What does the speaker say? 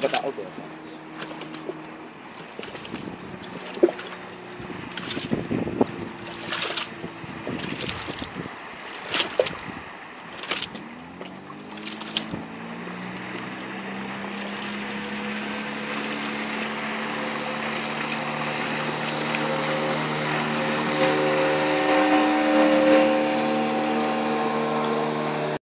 but that'll go.